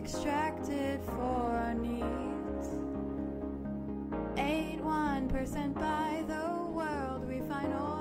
extracted for our needs. Aid 1% by the world, refine oil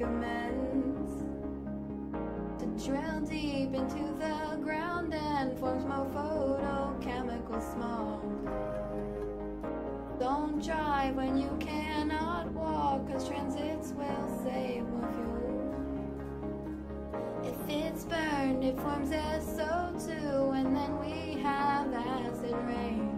To drill deep into the ground and forms more photochemical smog. Don't drive when you cannot walk, cause transits will save more fuel. If it's burned, it forms SO2, and then we have acid rain.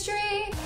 industry.